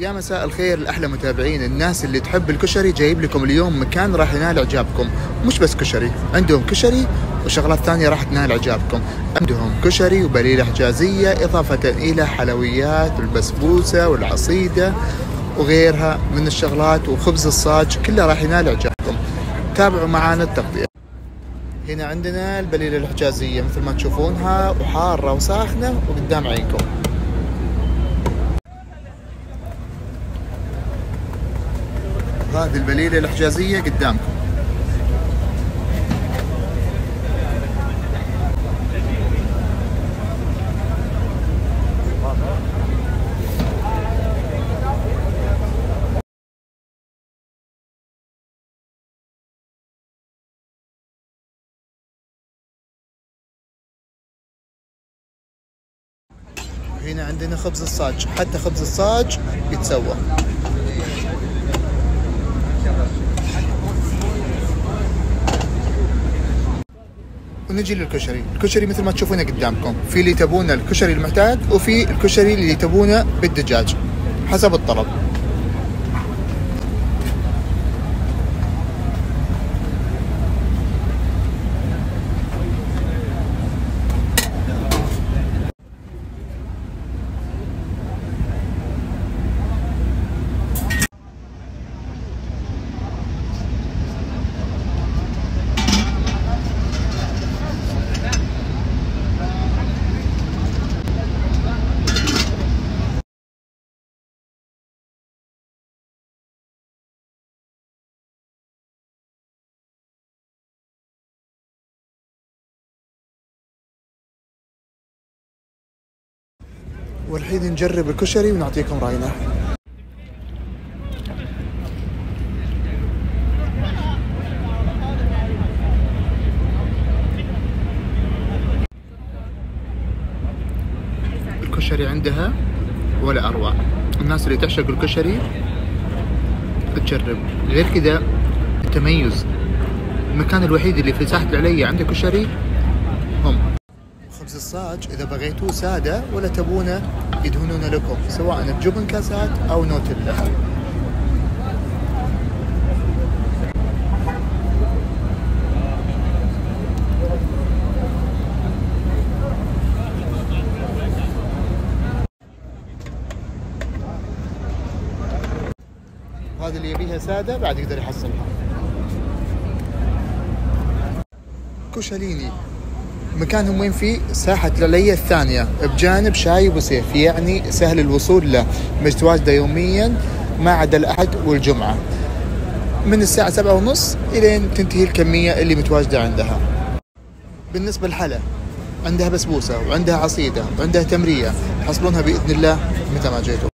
مساء الخير لأحلى متابعين. الناس اللي تحب الكشري جايب لكم اليوم مكان راح ينال إعجابكم. مش بس كشري عندهم كشري وشغلات ثانية راح تنال إعجابكم. عندهم كشري وبليلة حجازية إضافة إلى حلويات والبسبوسة والعصيدة وغيرها من الشغلات وخبز الصاج كله راح ينال إعجابكم. تابعوا معنا التغطية. هنا عندنا البليلة الحجازية مثل ما تشوفونها وحارة وساخنة وقدام عينكم. هذه البليلة الحجازيه قدامكم. هنا عندنا خبز الصاج. حتى خبز الصاج يتسوى. ونجي للكشري. الكشري مثل ما تشوفونه قدامكم. في اللي تبونه الكشري المعتاد وفي الكشري اللي تبونه بالدجاج حسب الطلب. والحين نجرب الكشري ونعطيكم رأينا. الكشري عندها ولا أروع. الناس اللي تعشق الكشري تجرب. غير كذا التميز. المكان الوحيد اللي في ساحة العليا عنده كشري الصاج. إذا بغيتوه سادة ولا تبونه يدهنونه لكم سواء بجبن كاسات أو نوتيلا. هذا اللي يبيها سادة بعد يقدر يحصلها. كشريني مكانهم وين فيه ساحة العلية الثانية. بجانب شاي ابو سيف يعني سهل الوصول له. متواجدة يوميا ما عدا الأحد والجمعة. من الساعة سبعة ونص إلين تنتهي الكمية اللي متواجدة عندها. بالنسبة للحلا عندها بسبوسة وعندها عصيدة وعندها تمرية. تحصلونها بإذن الله متى ما جيتوا.